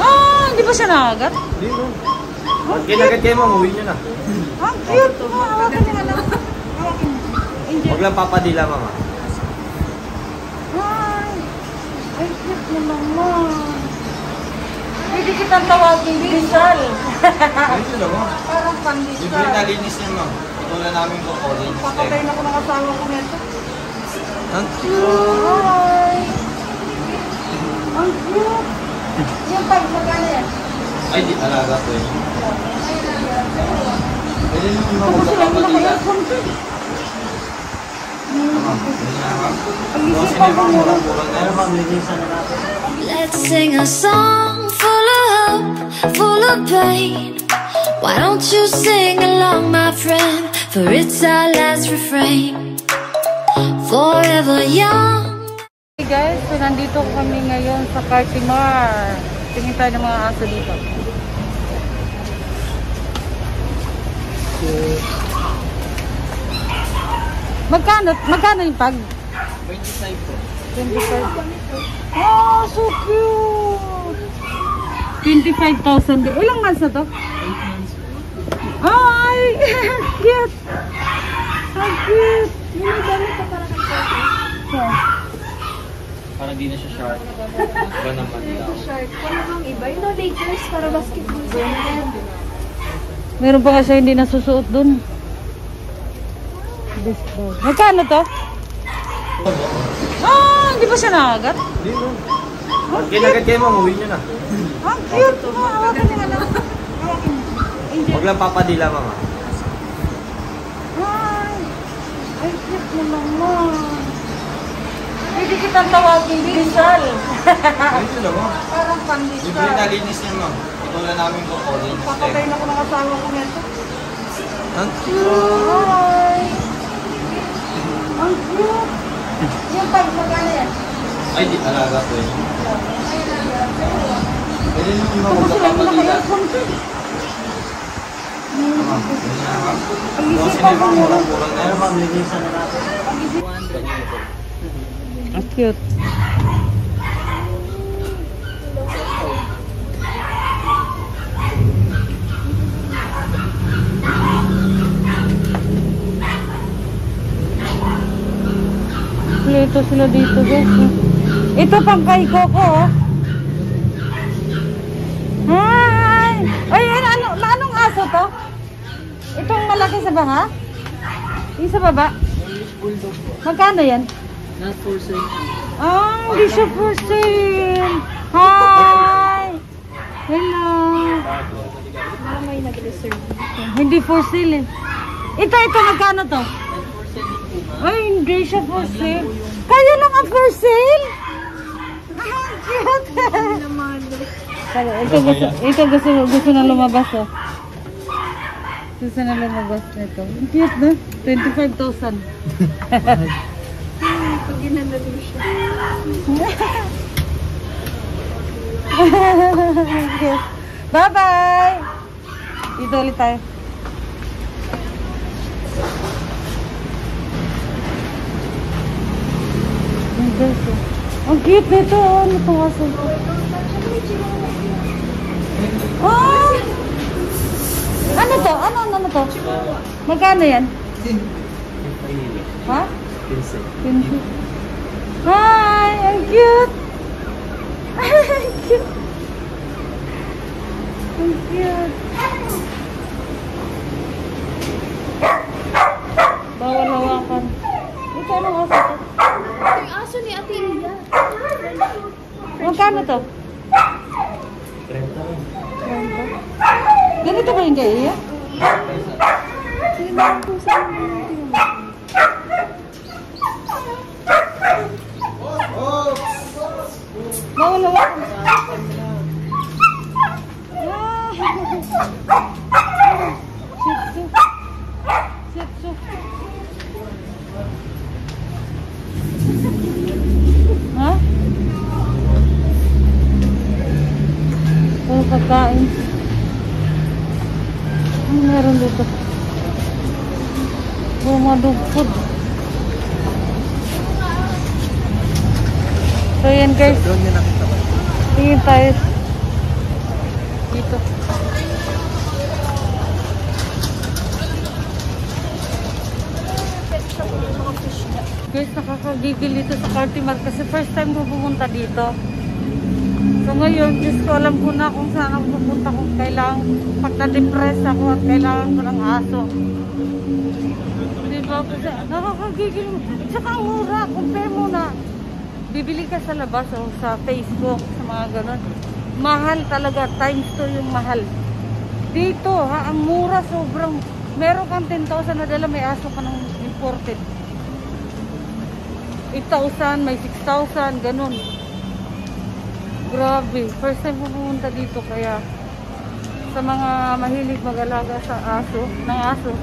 Ah, hindi ba siya nakagat? Hindi mo. Pag kinagat kayo mo, uwi nyo na. Ah, cute. Hawakan niya lang. Huwag lang papadila, mama. Ay, ay, cute na naman. Pwede kitang tawagin, Rizal. Lang mo. Parang Libre pandesal. na linis niya, ma'am. Ito na namin ko orange Papatay na ko ng asawa ko nito. Ang cute. Hi! Ang cute! Yung pag magkano yan? Ay, di alaga ko eh. Pwede naman mo Tapos huwag sila lang mo papadila. naka-aircon ko. Ma'am, pwede na, ma'am. Ang Kasi isipan may ko mga mo. murang-murang na yun, ma'am. Linisan na natin. Let's sing a song full of hope, full of pain. Why don't you sing along, my friend? For it's our last refrain. Forever young. Hey guys, so nandito kami ngayon sa Cartimar. Tingin tayo ng mga aso dito. Magkano? Magkano yung pag? 25 po. 25. Oh, so cute! 25,000. din. Ilang months na to? 8 months. Ay! cute! Ang cute! Yung may pa para kang Yeah. Para di na siya sharp. Iba naman daw. shirt. Ano bang iba? Yung no Lakers para basketball. Meron pa kasi hindi nasusuot dun. Baseball. Magkano to? Ah, hindi ba siya nakagat? Hindi mo. Pag kinagat kayo mo, uwi nyo na. Ang cute! Ah, hawakan niya lang. Hawakan niya. Huwag lang papadila, mama. Ay, ay, cute mo naman. Pwede kitang tawagin, Rizal. Lang mo. Parang Libre na pandesal. linis niya, ma'am. Ito na namin ko orange Papatay na ko ng asawa ko nito. Ang cute. Hi! Ang cute! Yung pag magkano yan? Ay, di alaga ko eh. Pwede naman mo Tapos huwag sila lang mo papadila. naka-aircon ko. Ma'am, pwede na. Ang isipan ko mga mo. murang-murang na yun, ma'am. Linisan na natin. Ang cute. Ito sila dito guys. Ito pang kay Coco oh. Hi! Ay, ay, ano, anong aso to? Itong malaki sa banga? Yung sa baba? Magkano yan? Not for sale. Ah, hindi siya for sale. Hi! Hello. Parang may nag-reserve. Hindi for sale eh. Ito, ito, magkano to? Ay, hindi siya for sale. Kayo lang ang for sale? Ah, cute. Naman. ito gusto, ito gusto, gusto na lumabas oh. Gusto na lumabas nito. Ang Cute no? 25,000. Pag ginanalo siya. Bye-bye! Dito ulit tayo. Ang guys, oh. Ang cute nito, oh. Ano itong aso? Oh! Ano to? Ano, ano, ano to? Magkano yan? Ha? Pinsi. Hi! Ang cute! Ang cute! Ang cute! Bawal hawakan. Ito anong aso to? Ito yung aso ni Ate Iya. Magkano to? Ganito ba yung kay Iya? Sige na ang pusa mo. Bawal hawakan. Ah! Shih Tzu. Shih Tzu. Ha? Puro pagkain. Ano meron dito? Puro mga dog food. So yan guys. Doon niya nakita ko. Tingin tayo Guys, nakakagigil dito sa Cartimar kasi first time ko pumunta dito. So ngayon, Diyos ko, alam ko na kung saan ako pupunta kung kailangan, pag na-depress ako at kailangan ko ng aso. Diba? Kasi nakakagigil. Tsaka ang mura, compare mo na. Bibili ka sa labas o sa Facebook, sa mga ganun. Mahal talaga, times 2 yung mahal. Dito, ha, ang mura sobrang, meron kang 10,000 na dala, may aso ka ng imported. 8,000, may 6,000, ganun. Grabe, first time ko pumunta dito kaya sa mga mahilig mag-alaga sa aso, ng aso,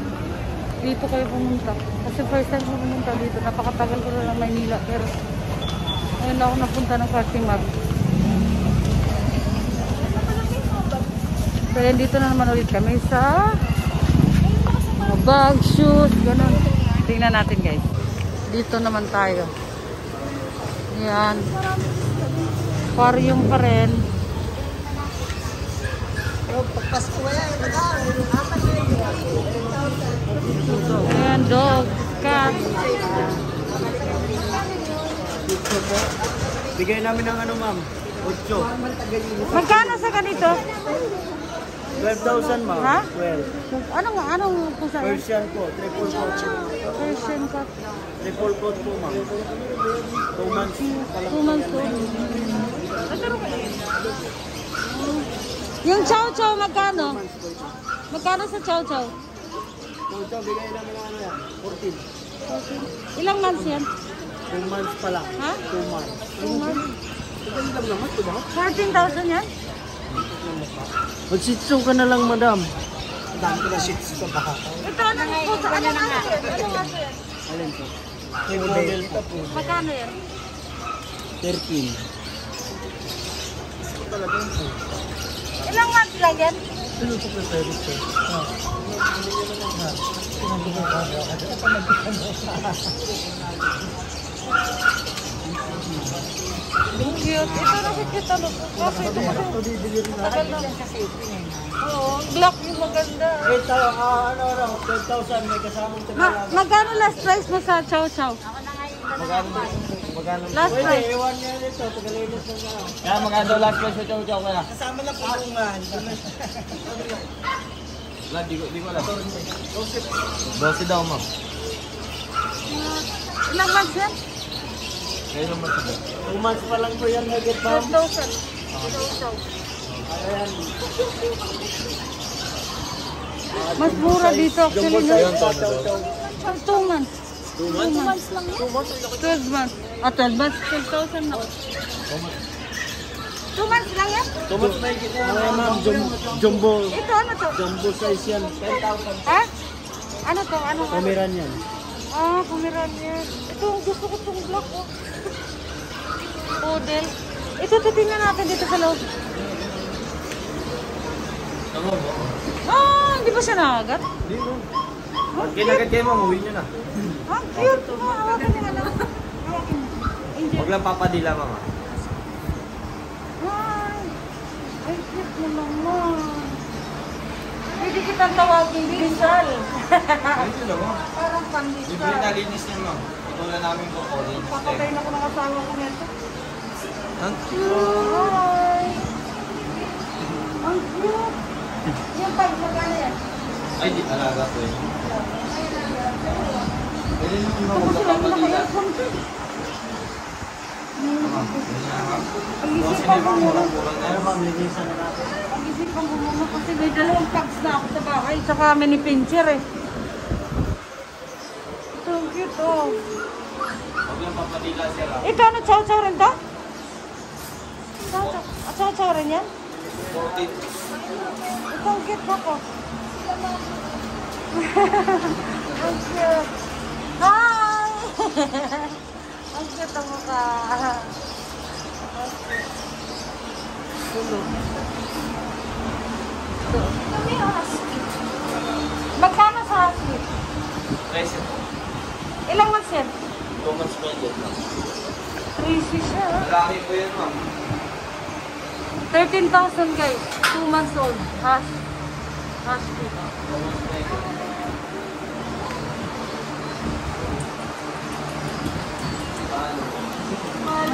dito kayo pumunta. Kasi first time pumunta dito, napakatagal ko na ng Maynila, pero ngayon ako napunta ng Cartimar. So yan, dito na naman ulit kami sa mga bag, shoes, ganun. Tingnan natin guys. Dito naman tayo. Yan. Aquarium pa rin. Ayan, dog, cat. Bigay namin ng ano ma'am? 8. Magkano sa ganito? 12,000 ma'am. Ha? 12. Anong, anong pusa? Persian po, triple coat. Persian cat. Triple coat po ma'am. 2 months. Two months old. Yung chow chow, magkano? Magkano sa chow chow? So, ito, bigay namin ng ano yan? 14. Ilang months yan? 2 months pa lang. Ha? 2 months. Two months. Ito lang naman, diba? 14,000 yan? Magsitso ka na lang, madam. Dami ko na shits sa baka. Ito, anong pusa? Anong aso yan? Anong aso yan? Alin po? Delta po. Magkano yan? 13. Talaga yun po. Ilang months lang yan? Ano ito po pwede po? Cute. Ito na cute ano. Kasi ito Ito bibili rin natin. Tagal lang. Oo, black yung maganda. Ah, ano, ano, 12,000 may kasamang Ma magkano last price mo sa chow chow? Magkano ba? Magkano? Last Pwede, price. iwan niya nito. Na nga. Kaya magkano last price sa chow chow kaya? Kasama lang kulungan. Wala, di ko, di ko alam. 12 daw, ma'am. Ilang months yan? Kaya naman sa 2 months pa lang po yan nagit, ma'am. 12,000. Chow chow. Ayan. Mas mura dito actually. No? Chow, chow, chow. Two months. Two months lang yan? 12 months. Ah, 12 months. 12,000 na. Two months lang yan? Two months na higit. Ayan, ma'am. Jumbo. Ito ano to? Jumbo size yan. 10,000. Ha? Ano to? Ano? Pomeran yan. Ah, Pomeranian. Ito, gusto ko itong black oh. Poodle. Ito, titingnan natin dito sa loob. Mo? Ah, hindi ba siya nakagat? Hindi, ma'am. Ang Kinagat kayo, ma'am. Uwi nyo na. Ang cute. Ah, hawakan niya lang. Mo. Huwag lang papadila, ma'am. ah. Hi. Ay, cute mo naman. Pwede kitang tawagin Rizal. Ayun na, ma'am. Parang Libre pandesal. na linis niya, ma'am. Ito na namin ko ko. Papatay na ko ng asawa ko nito. Ang Hi. Ang cute. Yung pag magkano yan? Ay, di alaga ko eh. Pwede naman yun na, ma'am. Pag-isipan ko muna. Ayan, ma'am. Linisan na natin. Pag-isipan ko muna kasi may dalawang packs na ako sa bahay. Tsaka mini pincher eh. Ito, ang cute oh. Huwag lang papadila, ah. Ano, chow-chow rin to? Ah, chow-chow rin yan? 14. Ito ang cute ako. ang cute. Hi! ang cute ang mukha. Magkano sa husky? Present. Ilang months yan? 2 months ma'am. Crazy siya. ah. Malaki po yan, ma'am. 13,000 guys. 2 months old. Hash. Hash dito.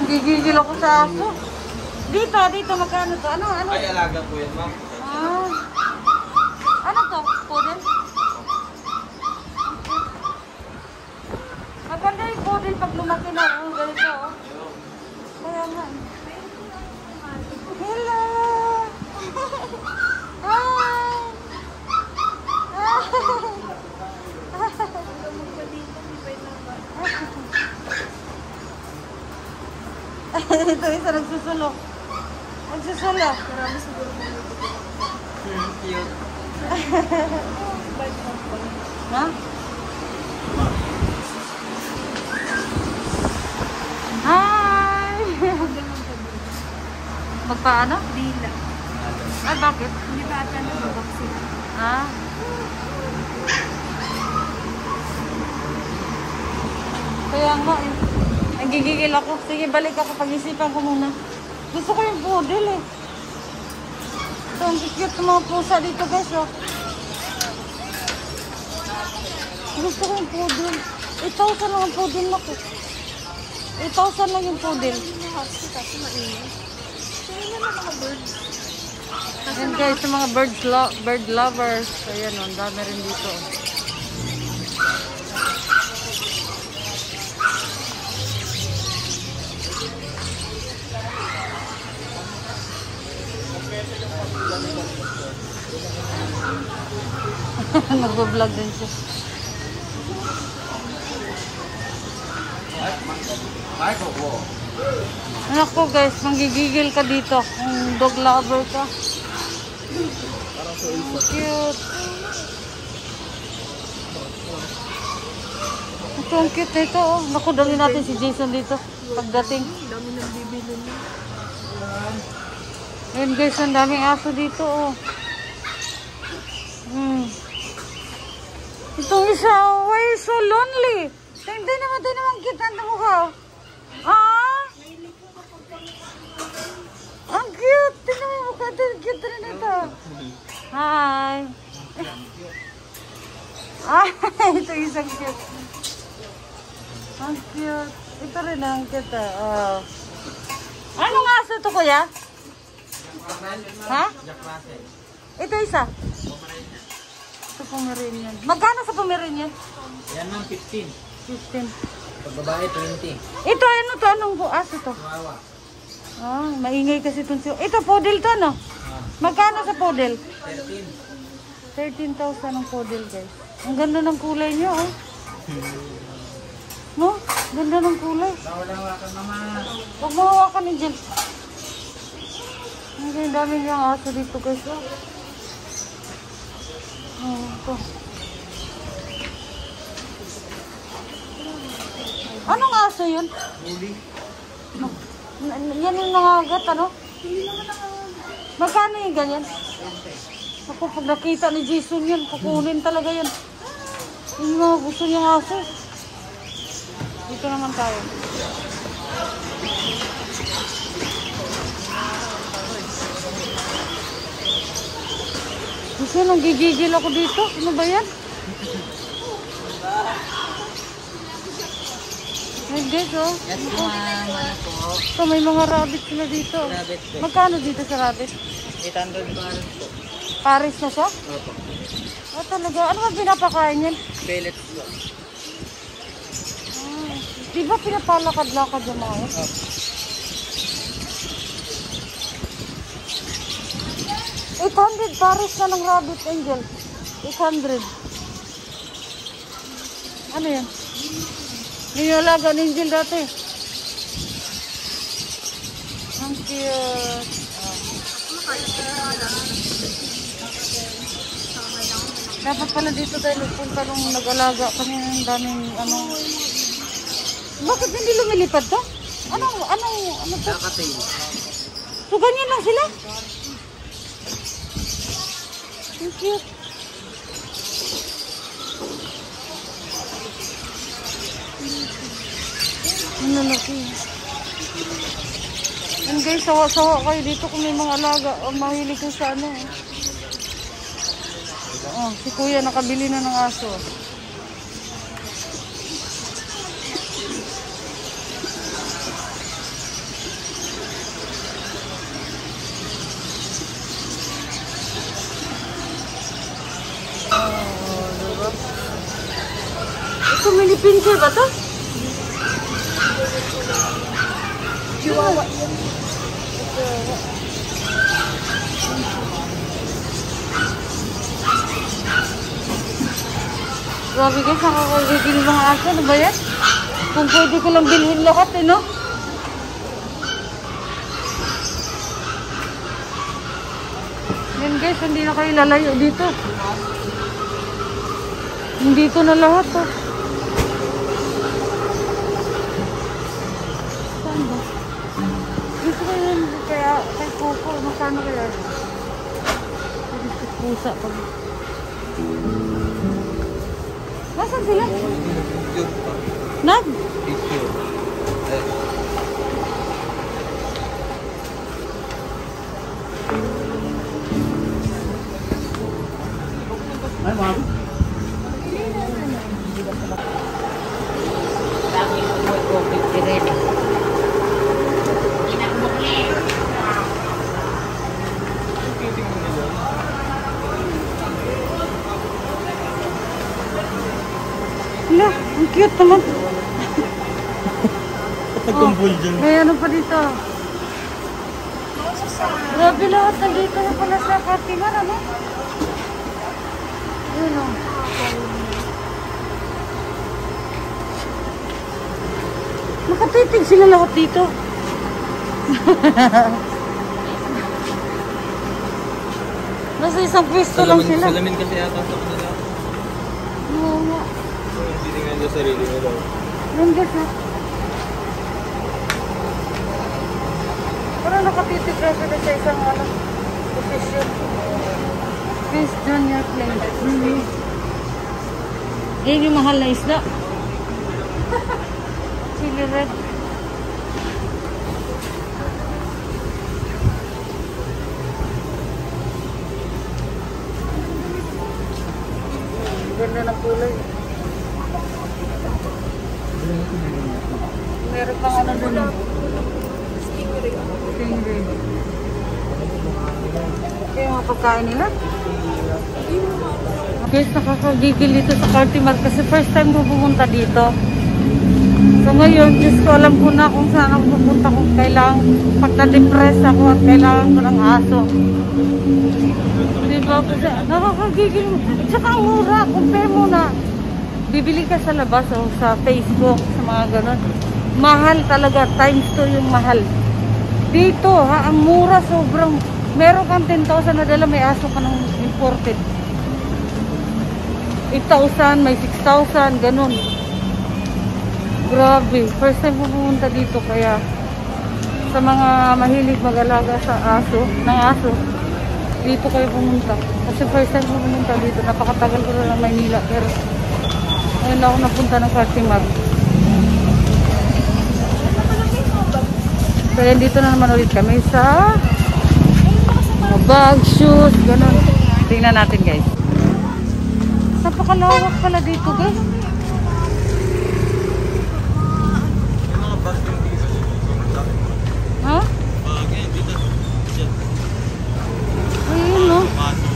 Gigigil ako sa aso. Dito, dito, magkano to? Ano, ano? Ay, alaga po yan, ma'am. Isa nagsusulo. Nagsusulo. Hmm, cute. Ha? Hi! Magpaano? Dila. Ay, bakit? Hindi ba ata nag-vaccine? Ah? Kaya nga eh. Nagigigil ako. Sige, balik ako. Pag-isipan ko muna. Gusto ko yung poodle eh. Ito, ang cute ng mga pusa dito guys oh. Gusto ko yung poodle. 8,000 lang ang poodle na ko. 8,000 lang yung poodle. Ayan guys, sa mga birds lo- bird lovers. Ayan oh, ang dami rin dito. Nagbablog din siya. Ay, ko po. Anak ko guys, manggigigil ka dito kung dog lover ka. Cute. Ito ang cute nito oh. Naku, dali natin si Jason dito. Pagdating. Dami nang bibili niya. Ayan guys, ang daming aso dito oh. Hmm. Itong isa, oh, why you so lonely? Hindi naman, hindi naman cute ang mukha. oh. Ah? Ang cute! Tingnan mo mukha. Ang cute rin ito. Hi! Ah, ito isang cute. Ang cute. Ito rin ang cute. ah. Oh. Anong aso to, kuya? Ha? Jack Russell. Ito isa. Sa Pomeranian. Magkano sa Pomeranian? Yan, ma'am, 15. 15. Pag babae, 20. Ito, ano to? Anong bu- aso to? Kawawa. Ah, maingay kasi itong siyo. Ito, poodle to, no? Magkano sa poodle? 13. 13,000 ang poodle, guys. Ang ganda ng kulay niya, oh. No? Ganda ng kulay. Bawal ang wakan, mama. Huwag mo hawakan ni Jill. Ang dami niyang aso dito, guys, oh. Ito. Anong aso yun? Uli. N- n- Yan yung nangagat, ano? Magkano yung ganyan? Ako, pag nakita ni Jason yun, kukunin talaga yan. Yung mga gusto niyang aso. Dito naman tayo. Kasi nanggigigil ako dito. Ano ba yan? Ay, guys, oh. Yes, ma'am. Ano po? So, may mga rabbit sila dito. Rabbit po. Magkano dito sa rabbit? 800 baros po. Paris na siya? Opo. Oh, talaga. Ano ba pinapakain yan? Pellets po. Ah, di ba pinapalakad-lakad yung mga yan? Opo. 800 Paris na ng rabbit, Angel. 800. Ano yan? Ninalaga ni Angel dati. Ang cute. Dapat pala dito tayo nagpunta nung nag-alaga kami ng daming ano. Bakit hindi lumilipad to? Anong, anong, ano to? So, ganyan lang sila? Ang cute. Ang lalaki. And guys, sawa-sawa kayo dito kung may mga alaga o mahilig kayo sa ano. Oh, si kuya nakabili na ng aso. Pincher ba to? Chihuahua yan. Grabe guys, nakakagigil mga aso. Ano ba yan? Kung pwede ko lang bilhin lahat eh, no? Yan guys, hindi na kayo lalayo dito. Dito na lahat oh. Kaya kay Coco, makano kaya? Dito pusa pag... Nasaan sila? Nag? Ay, Hala, ang cute naman. Pagkumpul dyan. May ano pa dito? Grabe lahat nandito na pala sa Katiman, ano? Yun o. Nakatitig sila lahat dito. Nasa isang pwesto lang sila. salamin kasi ata sa kanila. Oo nga. Hindi tingnan niya sarili nila. Yun guys na. Parang nakatitig lang sila sa isang ano, position. Fish Junior Plate. Mm-hmm. Yan yung mahal na isda. Chili red. Ganda ng kulay. Meron pang ano dun. Stingray. Ito yung mga pagkain nila. Guys, nakakagigil dito sa Cartimar kasi first time ko pumunta dito. So ngayon, Diyos ko alam ko na kung saan ako pupunta kung kailangan pag na-depress ako at kailangan ko ng aso. Diba? Kasi nakakagigil. Tsaka ang mura, compare mo. Bibili ka sa labas o sa Facebook, sa mga ganun. Mahal talaga, times 2 yung mahal. Dito, ha, ang mura sobrang. Meron kang 10,000 na dala, may aso ka ng imported. 8,000, may 6,000, ganun. Grabe. First time ko pumunta dito kaya sa mga mahilig mag-alaga sa aso, ng aso, dito kayo pumunta. Kasi first time ko pumunta dito, napakatagal ko na lang Maynila. Pero ngayon lang ako napunta ng Cartimar. So yan, dito na naman ulit kami sa bag, shoes, ganun. Tingnan natin guys. Napakalawak pala dito guys. Yung mga bag yung dito. Ha? Bag yan, dito. Shit. Ayun no. Paso.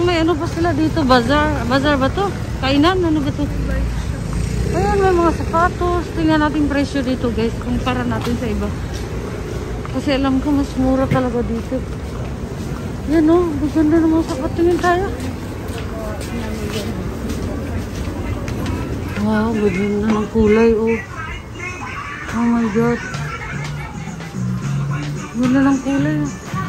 Parang may ano pa sila dito, bazaar. Bazaar ba to? Kainan? Ano ba to? Ayun, may mga sapatos. Tingnan natin presyo dito guys. Kumpara natin sa iba. Kasi alam ko mas mura talaga dito. Yan no, ganda naman sapat. Tingin tayo. Wow, ganda ng kulay oh. Oh my God. Ganda ng kulay oh.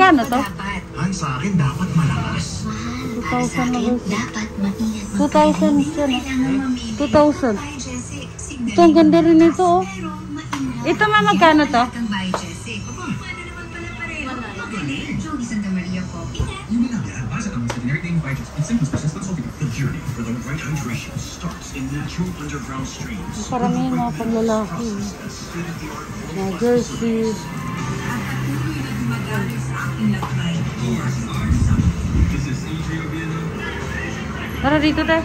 Magkano to? Ang sa akin dapat malakas. Mahal, 2,000 para sa na dapat maingat 2,000 siya mamili. 2,000. Biogesic, Ito, ang ganda rin ito oh. Pero maingat. Ito ma, magkano to? Ang Biogesic. Opo, paano naman pala pareho? Magaling. Joey Santa Maria po. Ingat. You will not get advice on the generic name Vitus and symptom specialist consulting. The journey for the right hydration starts in natural underground streams. Karamihan mga panglalaki. Mga jersey. Tara dito tayo.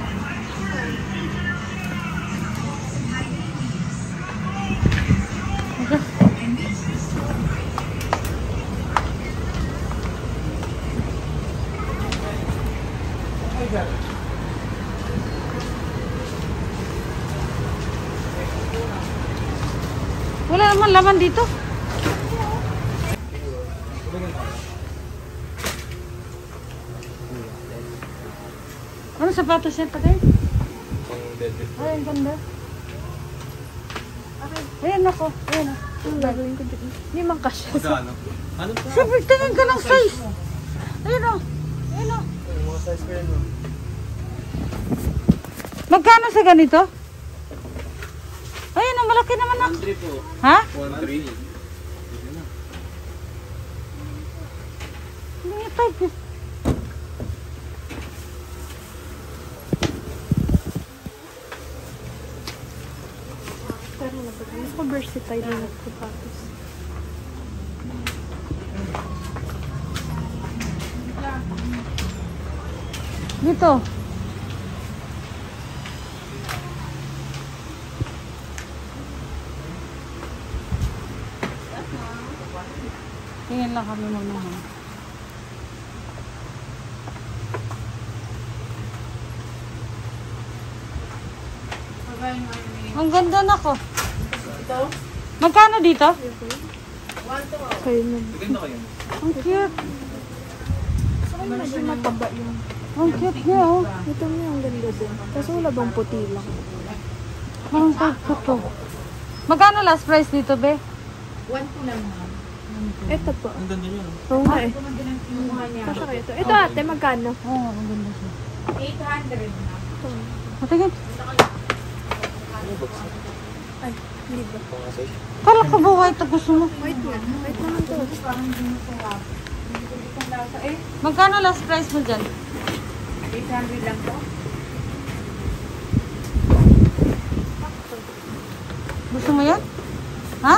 Wala naman laman dito. Sapatos yan pati? Ay, ang ganda. Ayan ako. Ayan ako. Ang gagawin ko dito. Hindi man kasya. Magkano? Ano pa? Siyempre, tingin ka ng size. Ayan o. Ayan o. Mga size ko yan, no? Magkano sa ganito? Ayan o, malaki naman ako. 1-3 po. Ha? 1-3. Hindi type Mas ko-versatile na sapatos. Dito. Tingin lang kami muna. ha. Ang ganda na ko. Magkano dito? Kayo na. Maganda kayo. Ang cute. Medyo mataba yung... Ang cute niya oh. Ito nga ang ganda din. Kaso wala bang puti lang? Parang type ko to. Magkano last price dito, be? Ito po. Ang ganda niyo. Oo nga eh. Kasha kayo ito. Ito ate, magkano? Oo, oh, ang ganda siya. Ito. Patingin. Ay, hindi ba? Kala ko ba white gusto mo? Wait nga. Wait naman to. Magkano last price mo dyan? Gusto mo yan? Ha?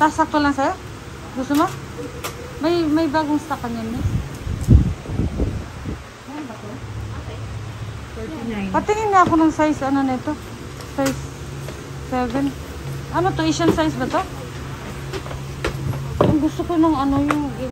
Tapos sakto lang sa'yo? Gusto mo? May may bagong stock ka niyan, miss. Patingin nga ako ng size, ano nito? Size 7. Ano to? Asian size ba to? Ang gusto ko ng ano yung